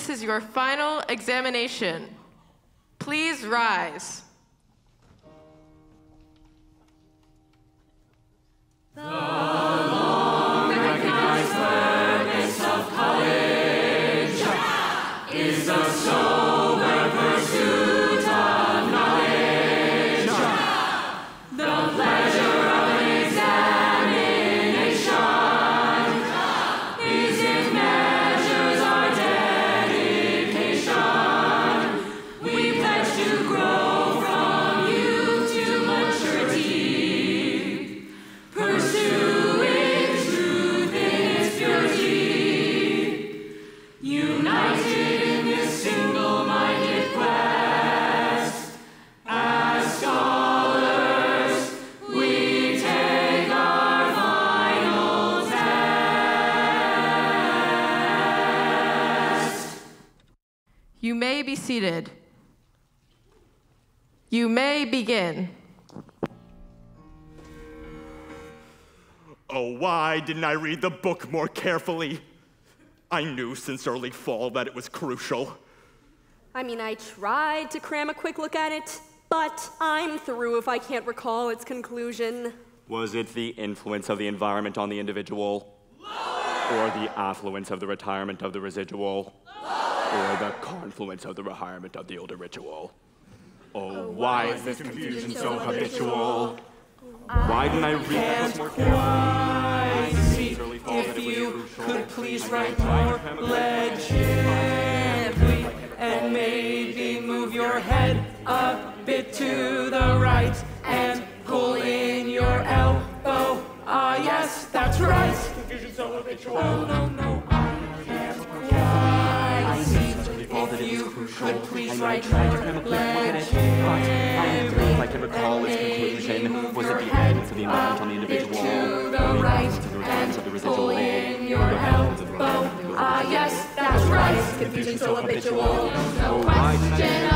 This is your final examination. Please rise. You may be seated. You may begin. Oh, why didn't I read the book more carefully? I knew since early fall that it was crucial. I mean, I tried to cram a quick look at it, but I'm through if I can't recall its conclusion. Was it the influence of the environment on the individual? Or the affluence of the retirement of the residual? Or the confluence of the retirement of the older ritual? Oh, why is this confusion so habitual? Why didn't I read that more carefully? Since early fall that it was crucial. Could please write more legibly and maybe move your head a bit to the right and pull in your elbow. Ah, yes, that's right. Oh, no, no, If you could please write legibly If I can recall its conclusion, was it the influence of the environment on the individual? to the right and pull in your elbow. Ah, yes, that's right. Confusion so habitual. No question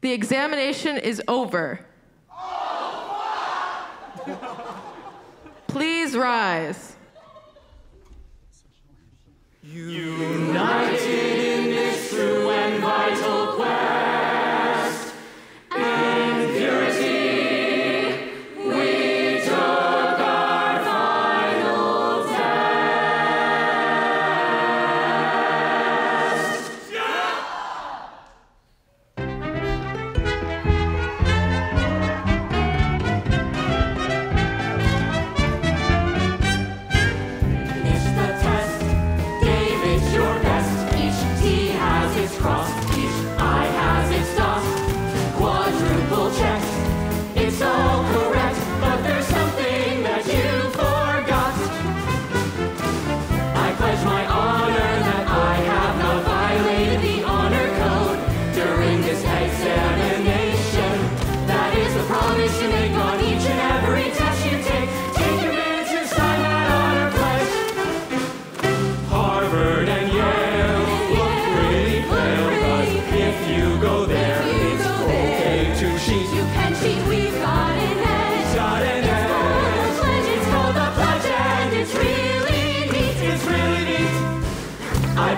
The examination is over. Please rise. United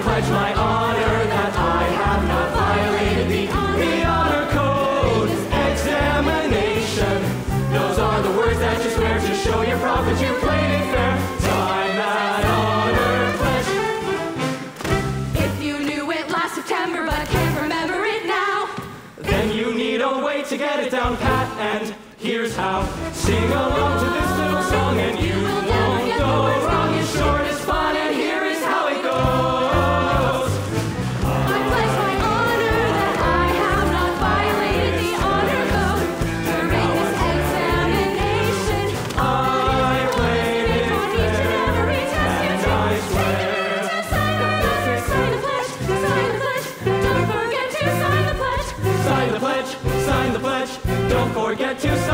pledge my honor that I have not violated the, the honor code examination. Those are the words that you swear to show your profits you played it fair. Sign that honor pledge. If you knew it last September but can't remember it now, then you need a way to get it down pat. And here's how: sing along to. forget to